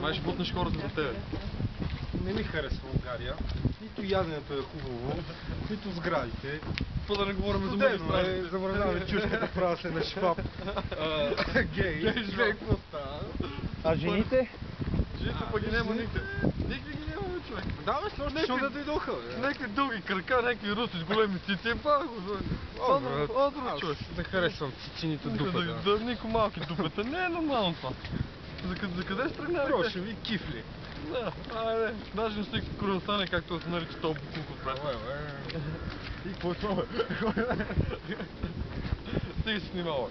Май ще бутнеш хората за тебе. Не ми харесва Унгария. Нито яденето е хубаво, нито сградите. Какво да не говорим за Студено е, магистралите? замразяваме чушката права се на шваб. Гей. Гей какво става? А жените? Жените пък ги няма никъде. Никакви ги няма, бе, човек. Да, бе, сложно, що да дойдоха. Някакви дълги крака, някакви руси с големи цици. Е брат, Одро, човек. Не харесвам дупа. да, да, нико малки дупета. Не е нормално това. За, за къде ще тръгнем? Прошеви кифли. Да, айде. Даже не стих круасане, както се нарича този буклук от мен. И какво е това, бе? Стига се снимава.